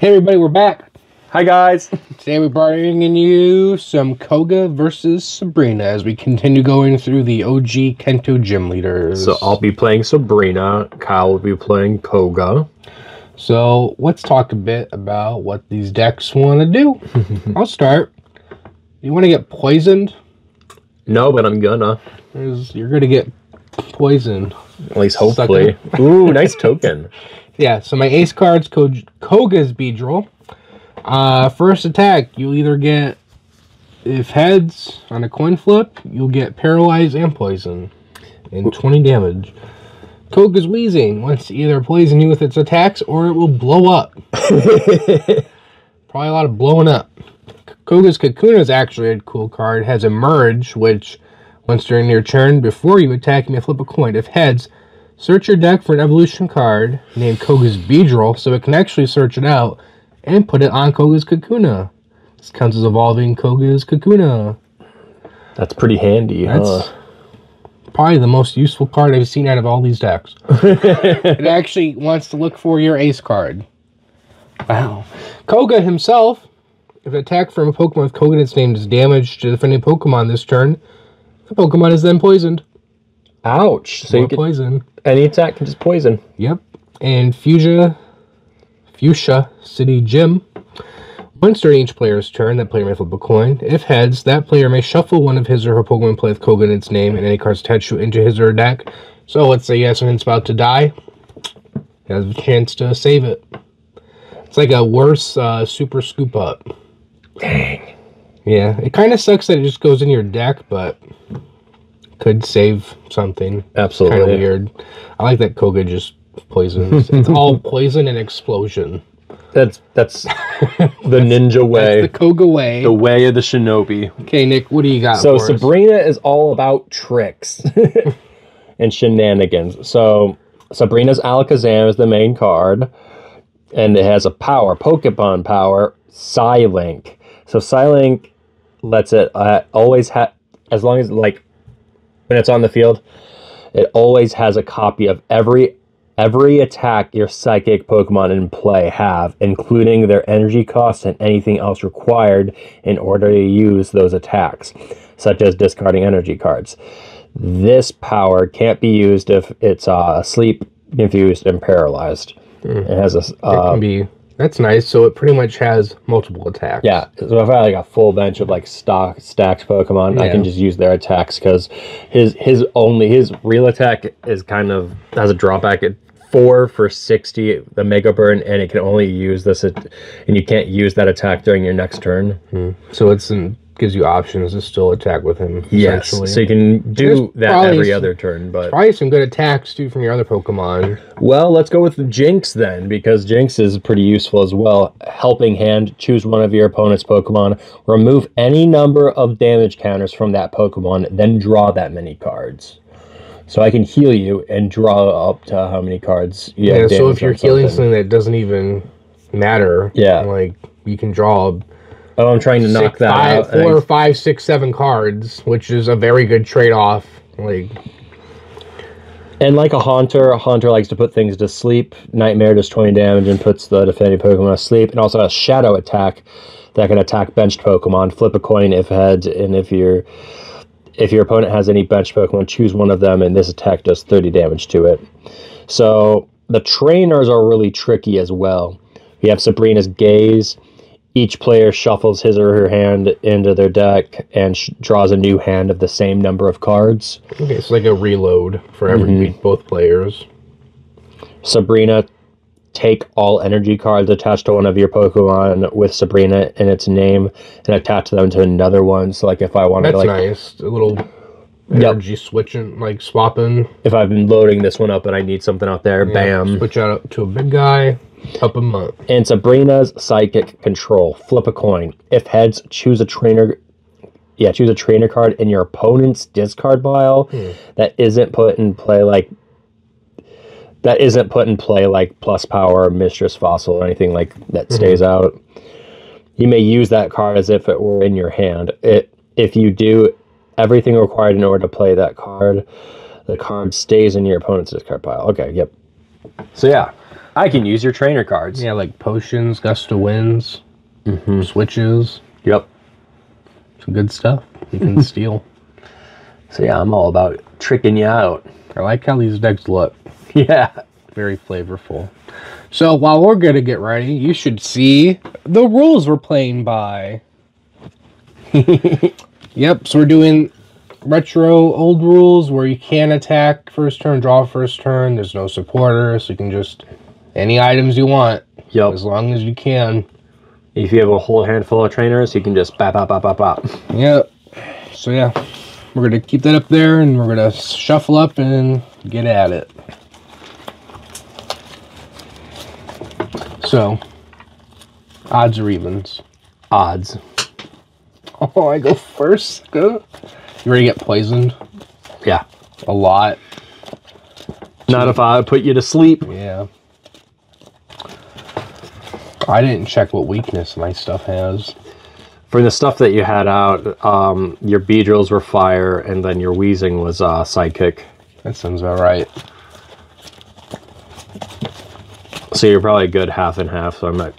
Hey everybody, we're back. Hi guys. Today we're bringing you some Koga versus Sabrina as we continue going through the OG Kanto gym leaders. So I'll be playing Sabrina. Kyle will be playing Koga. So let's talk a bit about what these decks want to do. I'll start. You want to get poisoned? No, but I'm gonna. There's- You're gonna get poisoned. At least hopefully. Ooh, nice token. Yeah, so my ace cards, Ko- Koga's Beedrill. Uh, first attack, you'll either get, if heads on a coin flip, you'll get paralyzed and poison. And 20 damage. Koga's Wheezing wants to either poison you with its attacks or it will blow up. Probably a lot of blowing up. Koga's Kakuna is actually a cool card. Has Emerge, which, once during your turn, before you attack, you may flip a coin. If heads, Search your deck for an evolution card named Koga's Beedrill so it can actually search it out and put it on Koga's Kakuna. This counts as evolving Koga's Kakuna. That's pretty handy, That's huh? probably the most useful card I've seen out of all these decks. it actually wants to look for your ace card. Wow. Koga himself, if an attack from a Pokemon with Koga in its name does damage to defending Pokemon this turn, the Pokemon is then poisoned. Ouch. So More you can, poison. any attack can just poison. Yep. And Fuchsia, Fuchsia City Gym. Once during each player's turn, that player may flip a coin. If heads, that player may shuffle one of his or her Pokemon play with Koga in its name and any cards attached to it into his or her deck. So let's say yes, when it's about to die, he has a chance to save it. It's like a worse uh, super scoop up. Dang. Yeah, it kind of sucks that it just goes in your deck, but could save something. Absolutely. Kind of weird. I like that Koga just poisons. it's all poison and explosion. That's that's the ninja way. That's the Koga way. the way of the shinobi. okay, Nick, what do you got? So for us? Sabrina is all about tricks and shenanigans. So Sabrina's Alakazam is the main card, and it has a power, Pokemon power, Psylink. So Psylink lets it uh, always have, as long as like when it's on the field, it always has a copy of every every attack your psychic Pokemon in play have, including their energy costs and anything else required in order to use those attacks, such as discarding energy cards. This power can't be used if it's uh, asleep, confused, and paralyzed. It has a s- It uh, can be. That's nice. So it pretty much has multiple attacks. yeah. So if I have like a full bench of like stock stacked Pokemon, I can just use their attacks because his his only his real attack is kind of has a drawback at four for sixty the Mega Burn, and it can only use this, at, and you can't use that attack during your next turn. Hmm. So it's in, gives you options to still attack with him. Yes, so you can do that probably every other turn. But Probably some good attacks too from your other Pokemon. well, let's go with Jynx then, because Jynx is pretty useful as well. Helping Hand: choose one of your opponent's Pokemon, remove any number of damage counters from that Pokemon, then draw that many cards. So I can heal you and draw up to how many cards you Yeah, have. so if you're healing something. something that doesn't even matter, Yeah. like you can draw oh, I'm trying to knock six, that five, out. and I- four, five, six, seven cards, which is a very good trade off. Like And like a Haunter, a Haunter likes to put things to sleep. Nightmare does 20 damage and puts the defending Pokemon to sleep. And also a Shadow attack that can attack benched Pokemon. Flip a coin if heads, and if your if your opponent has any bench Pokemon, choose one of them, and this attack does 30 damage to it. So the trainers are really tricky as well. We have Sabrina's Gaze. Each player shuffles his or her hand into their deck and sh- draws a new hand of the same number of cards. okay, it's like a reload for every Mm-hmm. beat both players. Sabrina, take all energy cards attached to one of your Pokemon with Sabrina in its name and attach them to another one. So, like, if I wanted That's to, like, nice. A little energy switching, like swapping. if I've been loading this one up and I need something out there, bam. Switch out to a big guy, help a month. And Sabrina's Psychic Control. Flip a coin. If heads, choose a trainer. Yeah, choose a trainer card in your opponent's discard pile hmm. that isn't put in play like that isn't put in play like plus power or mysterious fossil or anything like that mm-hmm. stays out. You may use that card as if it were in your hand. It if you do everything required in order to play that card, the card stays in your opponent's discard pile. Okay, yep. So yeah, I can use your trainer cards. Yeah, like potions, gust of winds, Mm-hmm. switches, Yep. some good stuff you can steal. So yeah, I'm all about tricking you out. I like how these decks look. Yeah. Very flavorful. So while we're gonna get ready, you should see the rules we're playing by. yep, so we're doing retro old rules where you can attack first turn, draw first turn. There's no supporter, so you can just any items you want Yep. as long as you can. If you have a whole handful of trainers, you can just bop bop bop bop bop. Yep. So yeah, we're gonna keep that up there, and we're gonna shuffle up and get at it. So, odds or evens? Odds. Oh, I go first. Go. You ready to get poisoned? Yeah. A lot. Not if I put you to sleep. Yeah. I didn't check what weakness my stuff has. For the stuff that you had out, um, your Beedrills were fire, and then your Wheezing was uh, psychic. That sounds about right. So you're probably a good half and half. So I'm not.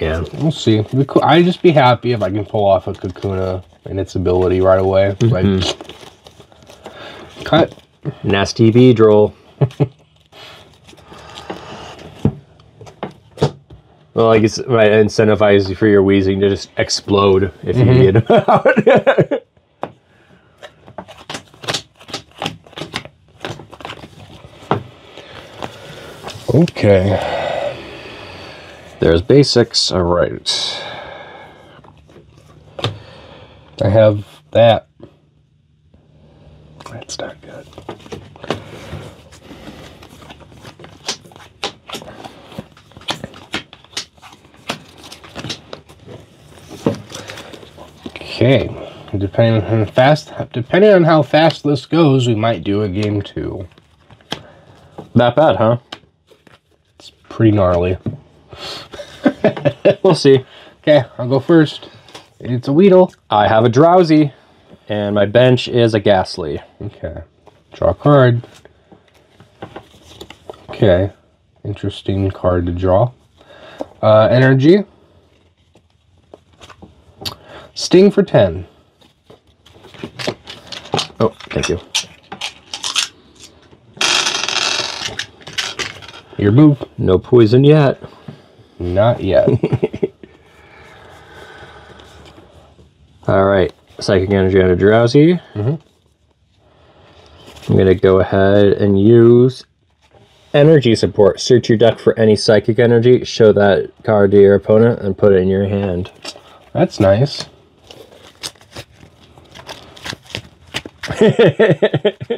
Yeah. We'll see. I'd just be happy if I can pull off a Kakuna and its ability right away. Like, cut. Nasty Beedrill. well, I guess right, incentivize you for your Wheezing to just explode if you mm-hmm. need it. Okay. There's basics. All right. I have that. That's not good. Okay. Depending on how fast, depending on how fast this goes, we might do a game two. Not bad, huh? It's pretty gnarly. We'll see. Okay, I'll go first. It's a Weedle. I have a Drowzee, and my bench is a Gastly. Okay. Draw a card. Okay. Interesting card to draw. Uh, energy. Sting for 10. Thank you. Your move. No poison yet. Not yet. All right, Psychic Energy on a Drowzee. Mhm. I'm gonna go ahead and use Energy Support. Search your deck for any Psychic Energy, show that card to your opponent, and put it in your hand. That's nice.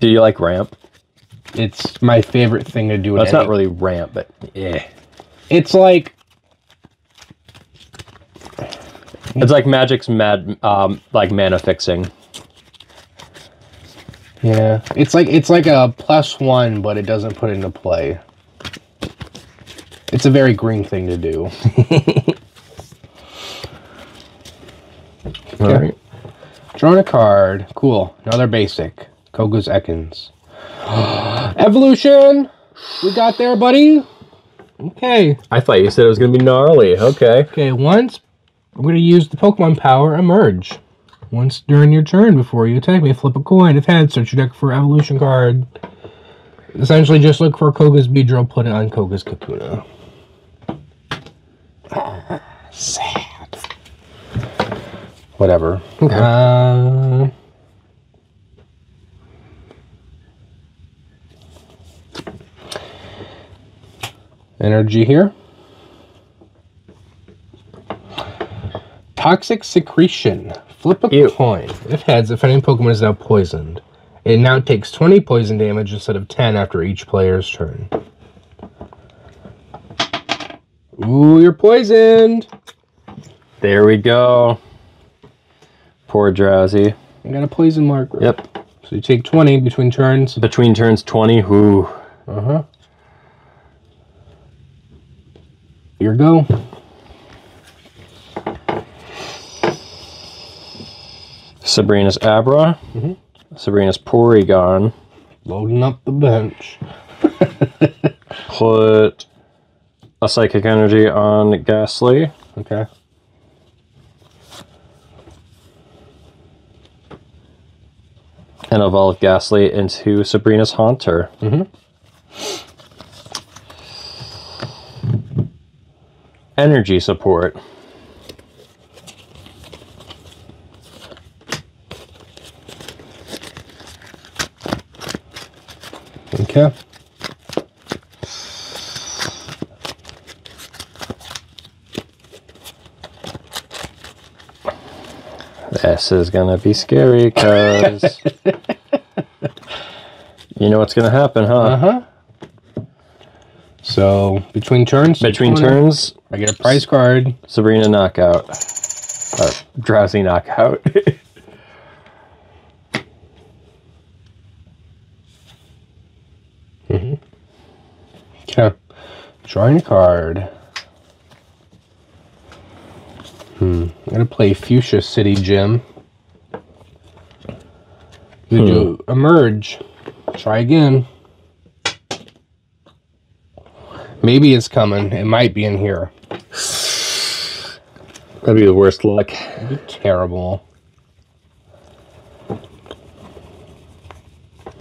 Do you like Ramp? It's my favorite thing to do. That's not really Ramp, but yeah. It's like It's like Magic's mad, um, like mana fixing. yeah. It's like it's like a plus one, but it doesn't put into play. It's a very green thing to do. All Okay. right. Drawing a card. Cool. Another basic. Koga's Ekans. Evolution! We got there, buddy. Okay. I thought you said it was gonna be gnarly. Okay. Okay, once I'm going to use the Pokemon power Emerge. Once during your turn before you attack me, flip a coin. If head, search your deck for evolution card. Essentially, just look for Koga's Beedrill, put it on Koga's Kakuna. Sad. Whatever. Okay. Uh, energy here. Toxic secretion. Flip a Ew. coin. If heads, if any Pokemon is now poisoned, it now takes 20 poison damage instead of 10 after each player's turn. Ooh, you're poisoned. There we go. Poor Drowzee. I got a poison marker. Yep. So you take 20 between turns. Between turns 20, who Uh huh. Here you go. Sabrina's Abra, Mhm. Sabrina's Porygon, Loading up the bench. Put a psychic energy on Gastly. Okay. And evolve Gastly into Sabrina's Haunter. Mhm. Energy support. Okay. This is gonna be scary because you know what's gonna happen, huh? Uh huh. So between turns, Between turns, I get a prize card. Sabrina knockout. Or Drowzee knockout. Okay. Drawing a card. Hmm. I'm gonna play Fuchsia City Gym. You do hmm. emerge. Try again. Maybe it's coming. It might be in here. That'd be the worst luck. Terrible.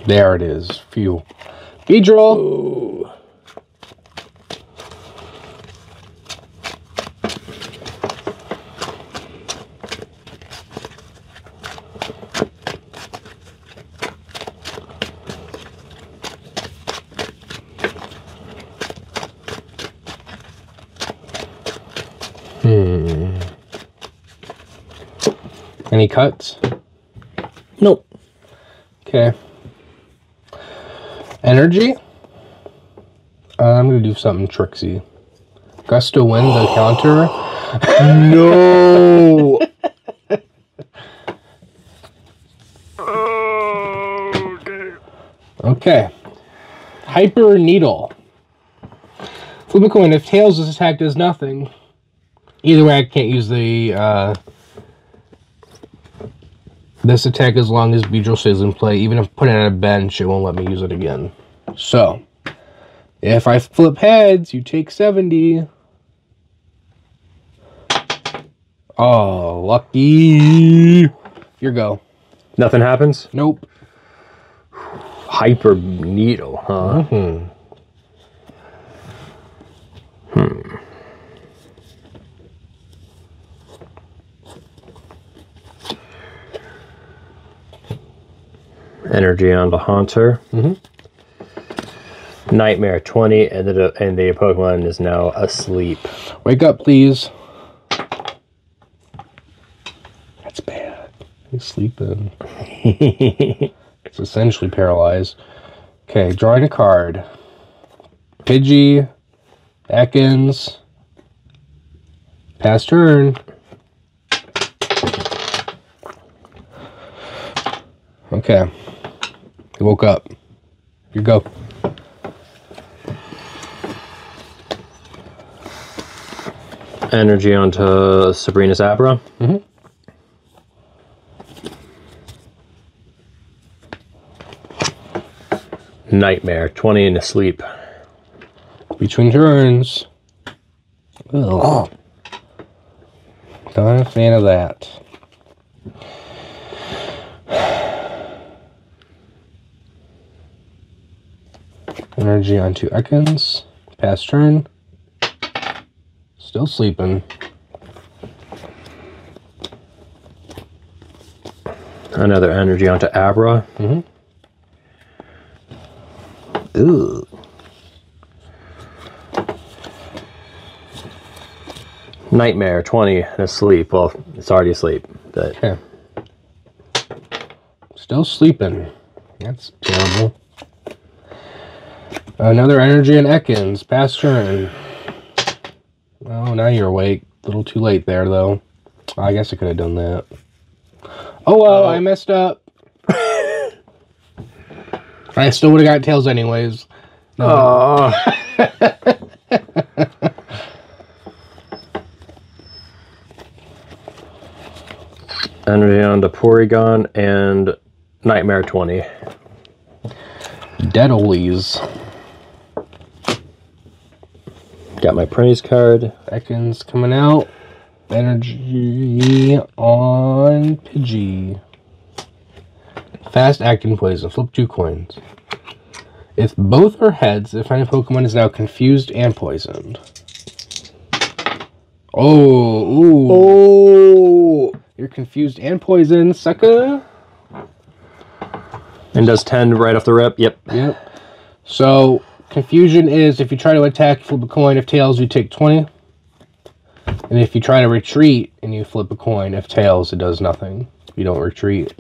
There it is. Phew. Beedrill. Cuts? Nope. Okay. Energy. Uh, I'm gonna do something tricksy. Gust of wind, the counter. No. Okay. Hyper needle. Flip a coin. If tails is attack does nothing. Either way, I can't use the uh, this attack as long as Beedrill stays in play. Even if I put it on a bench, it won't let me use it again. So, if I flip heads, you take 70. Oh, lucky. Your go. Nothing happens. Nope. Hyper needle, huh? Hmm. Hmm. Energy on the Haunter. Mhm. Nightmare 20, and the, and the Pokemon is now asleep. Wake up, please. That's bad. He's sleeping. It's essentially paralyzed. Okay, drawing a card. Pidgey, Ekans, pass turn. Okay. He woke up. You go. Energy onto Sabrina's Abra. Mhm. Nightmare 20 in and asleep. Between turns. Ugh. Not a fan of that. Energy onto Ekans. Pass turn. Still sleeping. Another energy onto Abra. Mhm. Ooh. Nightmare 20 and asleep. Well, it's already asleep. But Okay. Still sleeping. That's terrible. Another energy and Ekans. Pass turn. Oh, now you're awake. A little too late there, though. I guess I could have done that. Oh well, Oh. I messed up. I still would have got tails anyways. Oh. Energy onto Porygon and Nightmare 20. Dead. Got my praise card. Seconds coming out. Energy on Pidgey. Fast acting poison. Flip two coins. If both are heads, the final Pokemon is now confused and poisoned. Oh, ooh. Oh! You're confused and poisoned, sucker. And does 10 right off the rip. Yep. Yep. So, confusion is if you try to attack, you flip a coin. If tails, you take 20. And if you try to retreat and you flip a coin, if tails, it does nothing. You don't retreat.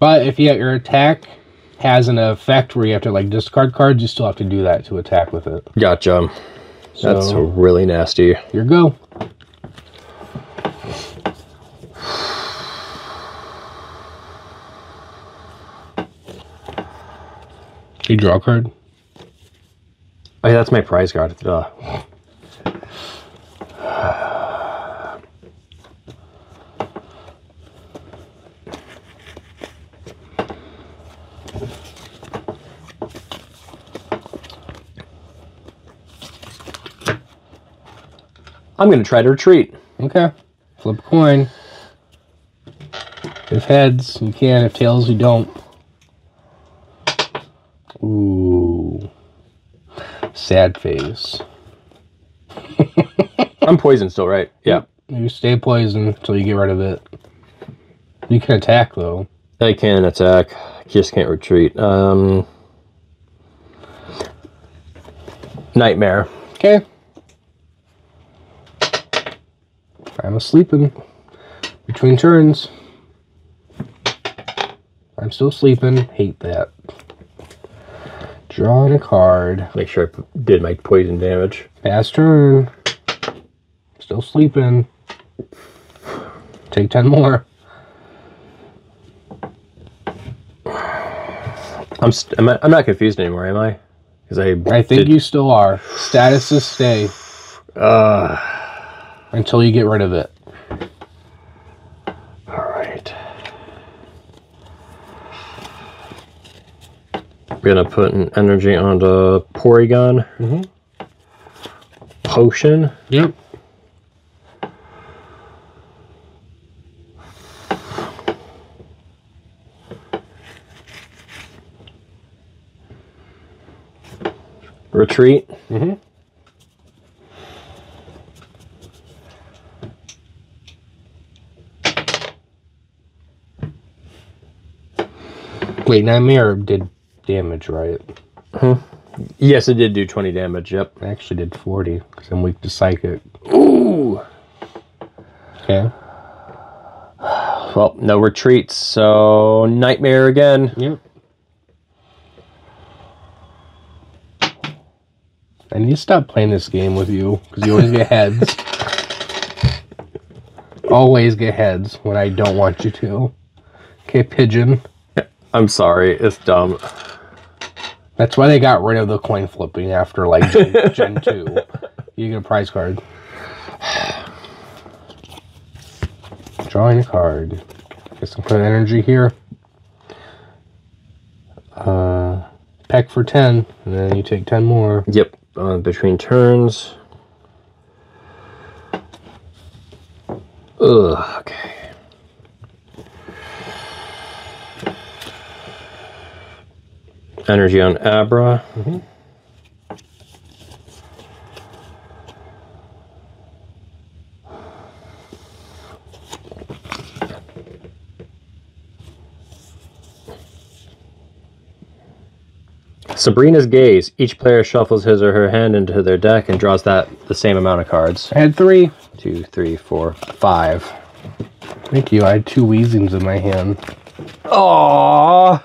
But if you your attack has an effect where you have to like discard cards, you still have to do that to attack with it. Gotcha. That's really nasty. Here go. You draw a card. Oh, yeah, that's my prize card. Ugh. I'm going to try to retreat. Okay. Flip a coin. If heads, you can. If tails, you don't. Ooh. Sad face. I'm poisoned still, right? Yeah. You stay poisoned until you get rid of it. You can attack though. I can attack. Just can't retreat. Um, nightmare. Okay. I'm sleeping between turns. I'm still sleeping. Hate that. Drawing a card. Make sure I did my poison damage. Fast turn. Still sleeping. Take 10 more. I'm st- am I, I'm not confused anymore, am I? Because I I think did- you still are. Status is stay Uh, until you get rid of it. all right. We're gonna put an energy onto Porygon. Mhm. Potion. Yep. Retreat. Mm-hmm. Wait, Nightmare did damage, right? Huh? Yes, it did do 20 damage. Yep. I actually did 40 because I'm weak to Psychic. Ooh. Okay. Well, no retreats, so nightmare again. Yep. I need to stop playing this game with you because you always get heads. always get heads when I don't want you to. Okay, Pigeon. I'm sorry, it's dumb. That's why they got rid of the coin flipping after like Gen, Gen 2. You get a prize card. Drawing a card. Get some kind energy here. Uh, peck for 10, and then you take 10 more. Yep, uh, between turns. Ugh, okay. Energy on Abra. Mm-hmm. Sabrina's Gaze. Each player shuffles his or her hand into their deck and draws that the same amount of cards. I had three. Two, three, four, five. Thank you. I had two Wheezings in my hand. Aww.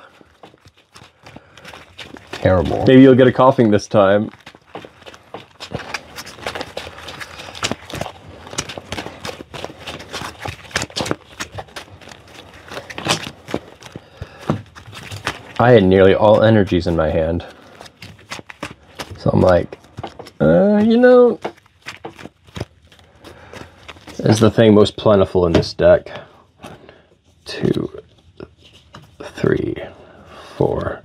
Terrible. Maybe you'll get a Koffing this time. I had nearly all energies in my hand. So I'm like, uh, you know, is the thing most plentiful in this deck. One, two, three, four,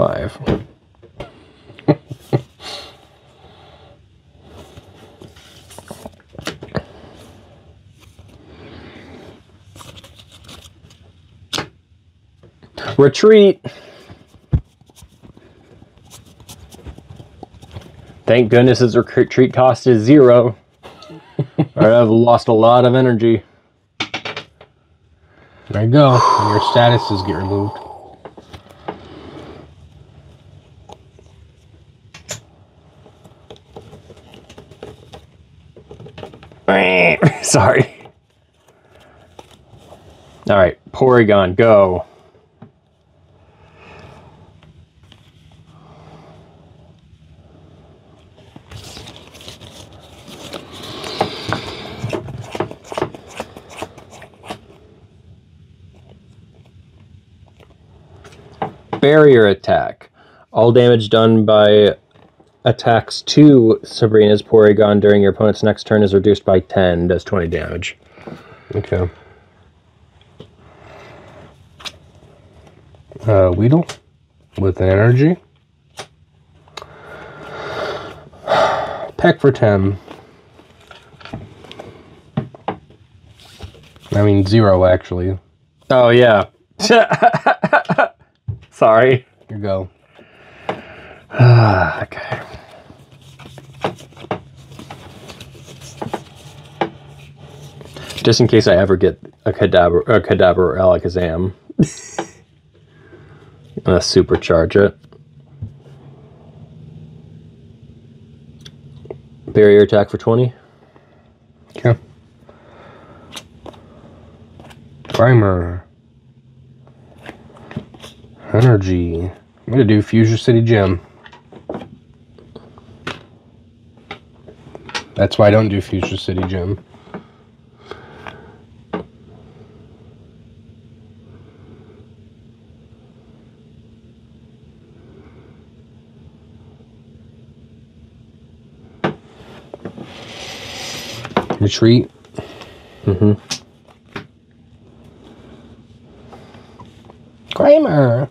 five. Retreat. Thank goodness his retreat cost is zero. I've lost a lot of energy. There you go. Your statuses get removed. Sorry. All right, Porygon, go. Barrier attack. All damage done by attacks to Sabrina's Porygon during your opponent's next turn is reduced by 10, does 20 damage. Okay. Uh, Weedle with energy. Peck for 10. I mean, zero, actually. Oh, yeah. Sorry. Here you go. okay. Just in case I ever get a Kadabra, a Kadabra or Alakazam. I'm gonna supercharge it. Barrier attack for 20. Okay. Grimer. Energy. I'm gonna do Fuchsia City Gym. That's why I don't do Fuchsia City Gym. Retreat. Mm-hmm. Grimer.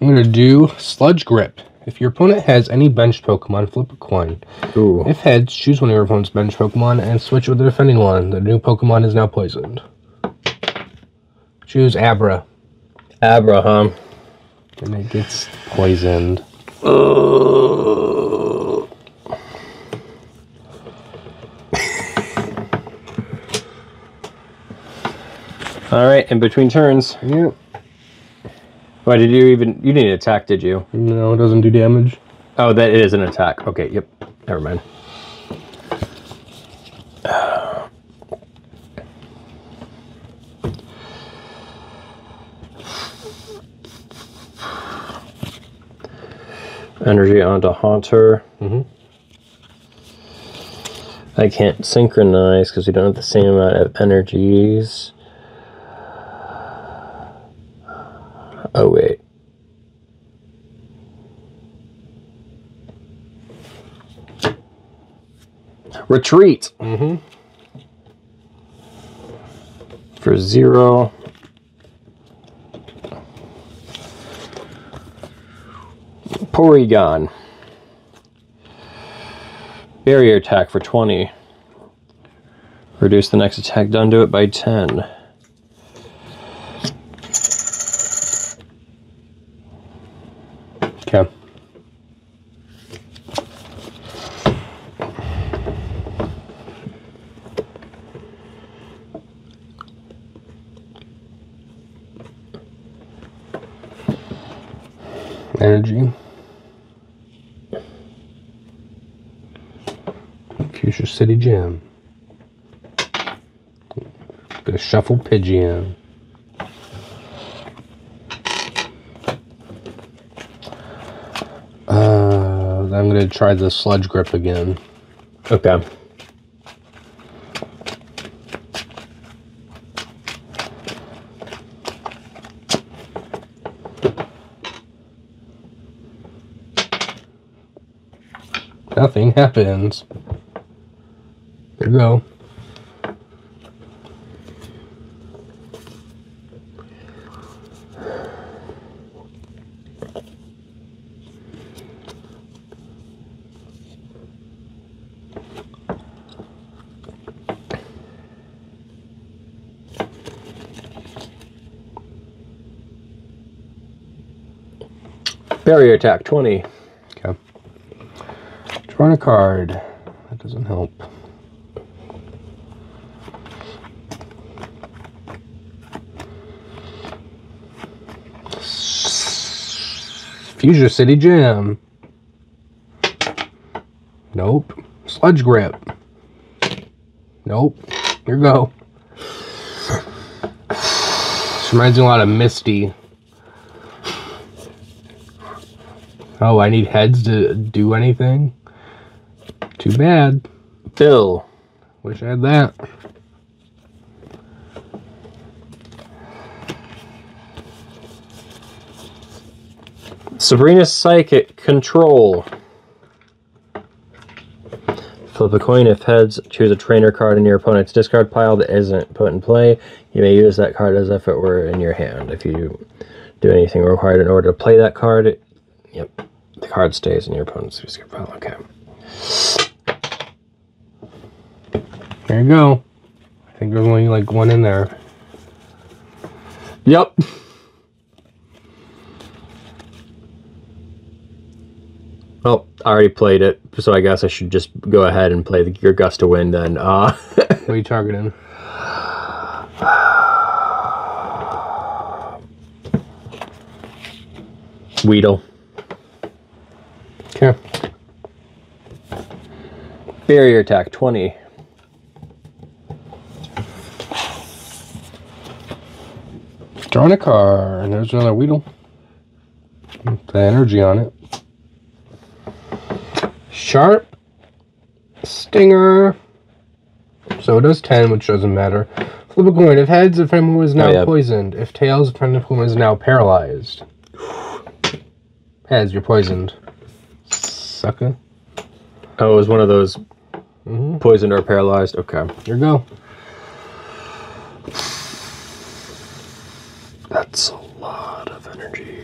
I'm going to do Sludge Grip. If your opponent has any bench Pokemon, flip a coin. Ooh. If heads, choose one of your opponent's bench Pokemon and switch with the defending one. The new Pokemon is now poisoned. Choose Abra, Abraham. and it gets poisoned. All right, in between turns. Yeah. Why did you even? You didn't attack, did you? No, it doesn't do damage. Oh, that it is an attack. Okay, yep. Never mind. Energy onto Haunter. Mhm. I can't synchronize because we don't have the same amount of energies. Oh, wait. Retreat Mm-hmm. for zero. Porygon. Barrier attack for 20. Reduce the next attack done to it by 10. Okay. Energy. Fuchsia City Gym. Gonna shuffle Pidgeon. Uh, I'm gonna try the sludge grip again. Okay. Nothing happens go. Barrier attack 20. Okay. Drawing a card. That doesn't help. Fuchsia City Gym. Nope. Sludge Grip. Nope. Here go. This reminds me a lot of Misty. Oh, I need heads to do anything? Too bad. Bill. Wish I had that. Sabrina's Psychic Control. Flip a coin. If heads, choose a trainer card in your opponent's discard pile that isn't put in play. You may use that card as if it were in your hand. If you do anything required in order to play that card, yep, the card stays in your opponent's discard pile. Okay. There you go. I think there's only like one in there. Yep. Well, I already played it, so I guess I should just go ahead and play the, Gear gust to win then. Uh, What are you targeting? Weedle. Okay. Barrier attack 20. Drawing a card. And there's another Weedle. The energy on it. Sharp. Stinger. So it does 10, which doesn't matter. Flip a coin. If heads, a friend who is now Oh, yeah. poisoned. If tails, a friend of whom is now paralyzed. Heads, you're poisoned. Sucker. Oh, it was one of those Mhm. poisoned or paralyzed. Okay. Here you go. That's a lot of energy.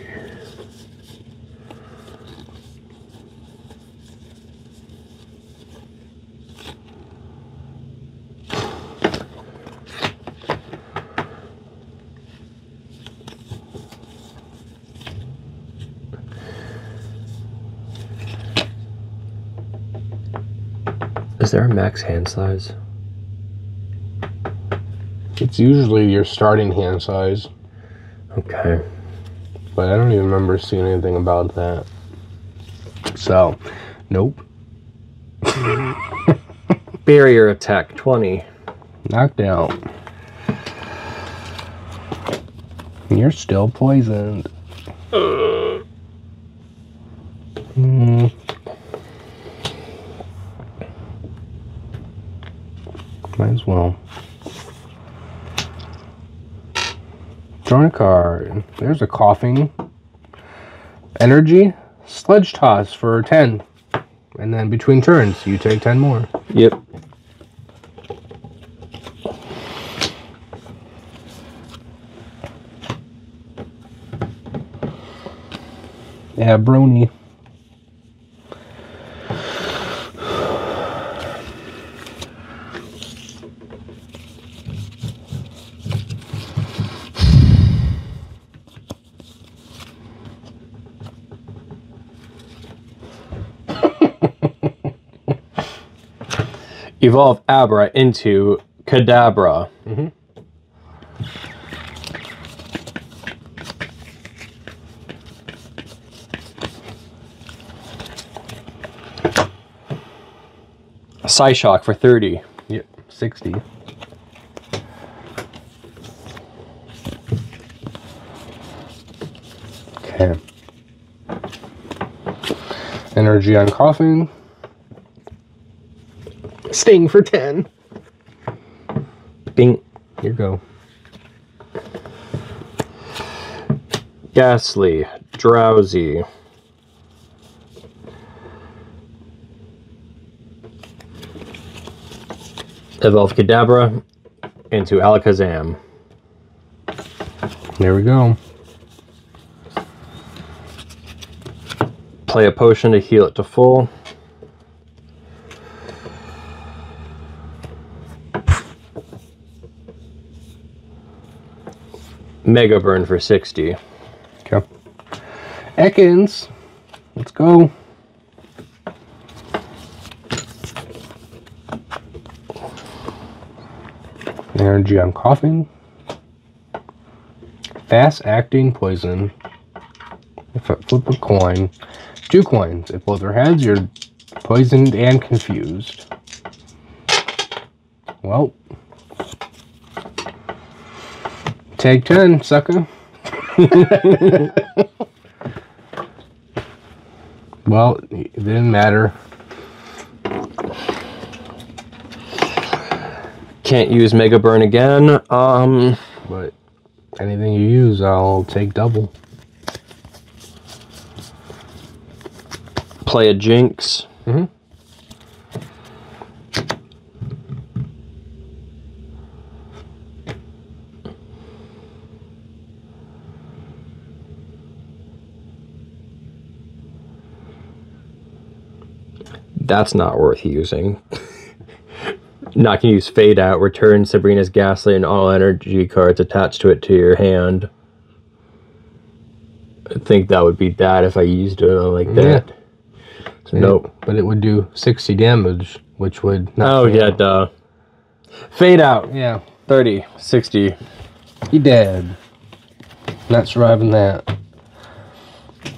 Is there a max hand size? It's usually your starting hand size, Okay. but I don't even remember seeing anything about that. So, nope. Barrier attack 20. Knocked out. You're still poisoned. Might as well. Card. There's a Koffing. Energy. Sledge toss for 10. And then between turns, you take 10 more. Yep. Yeah, brony. Evolve Abra into Kadabra. Mm-hmm. Psyshock for 30. Yep, 60. Okay. Energy on Koffing. Sting for 10. Bing. Here you go. Gastly. Drowzee. Evolve Kadabra into Alakazam. There we go. Play a potion to heal it to full. Mega Burn for 60. Okay. Ekans. Let's go. Energy on Koffing. Fast acting poison. If I flip a coin, two coins. If both are heads, you're poisoned and confused. Well, take 10, sucker. well, it didn't matter. Can't use Mega Burn again. Um, But anything you use, I'll take double. play a Jynx. Mhm. That's not worth using. not gonna use Fade Out. Return Sabrina's Gastly and all energy cards attached to it to your hand. I think that would be that if I used it like that. So nope. But it would do 60 damage, which would not. Oh yeah, duh. Fade Out. Yeah. 30, 60. He dead. Not surviving that.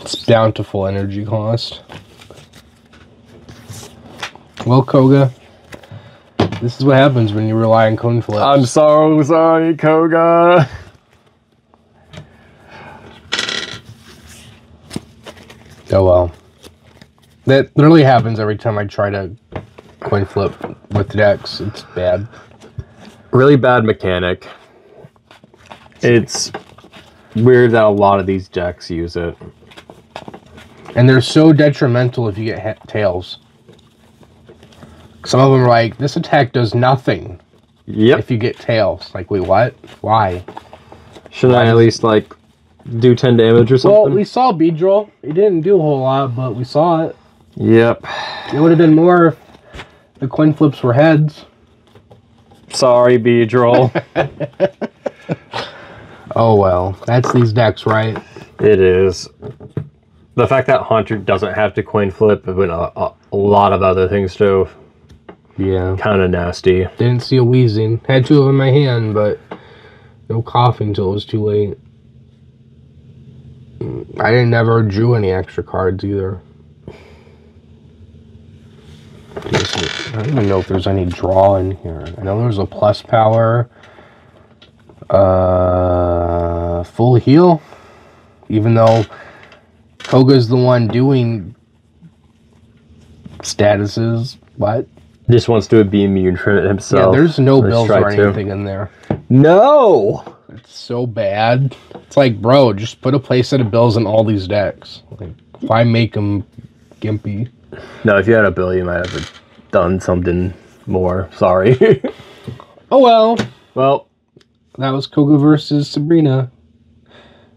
It's down to full energy cost. Well, Koga, this is what happens when you rely on coin flips. I'm so sorry, Koga. oh well. That literally happens every time I try to coin flip with decks. It's bad. Really bad mechanic. It's weird that a lot of these decks use it. And they're so detrimental if you get tails. Some of them are like, this attack does nothing Yep. if you get tails. Like, wait, what? Why? Shouldn't I at least like do 10 damage or something? Well, we saw Beedrill. It didn't do a whole lot, but we saw it. Yep. It would have been more if the coin flips were heads. Sorry, Beedrill. Oh well, that's these decks, right? it is. The fact that Haunter doesn't have to coin flip, but a, a, a lot of other things too, Yeah. kind of nasty. Didn't see a Weezing. Had two of them in my hand, but no Koffing until it was too late. I didn't never drew any extra cards either. I don't even know if there's any draw in here. I know there's a plus power. Uh, full heal. Even though Koga's the one doing statuses. What? Just wants to be immune from it himself. Yeah, there's no Let's bills or to. anything in there. No! It's so bad. It's like, bro, just put a place playset of bills in all these decks. Like, why make them gimpy? No, if you had a bill, you might have done something more. Sorry. Oh well, well, that was Koga versus Sabrina.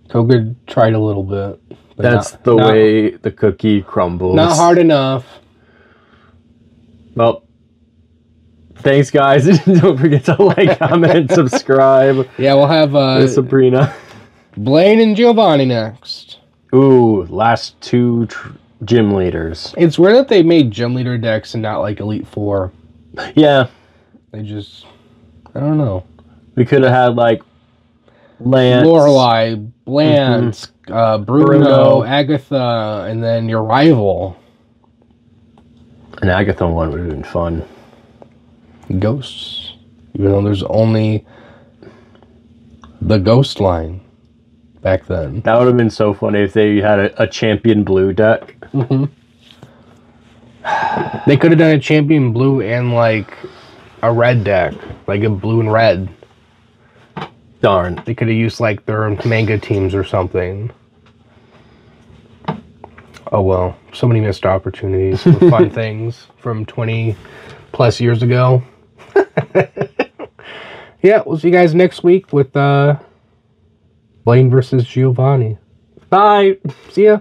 Koga tried a little bit. that's not- the not- way the cookie crumbles. Not hard enough. Well, thanks, guys. Don't forget to like, comment, subscribe. Yeah, we'll have uh, Sabrina. Blaine and Giovanni next. Ooh, last two tr- gym leaders. It's weird that they made gym leader decks and not like Elite Four. Yeah, They just, I don't know. we could have had like Lance. Lorelei, Blanche, uh, Bruno, Bruno. Agatha, and then your rival, An Agatha one would have been fun. Ghosts. Even though there's only the Ghost line back then. That would have been so funny if they had a, a champion blue deck. Mm-hmm. They could have done a champion blue and like a red deck, like a blue and red. Darn. They could have used like their manga teams or something. Oh well, so many missed opportunities for fun things from 20 plus years ago. yeah, we'll see you guys next week with uh Blaine versus Giovanni. Bye. See ya.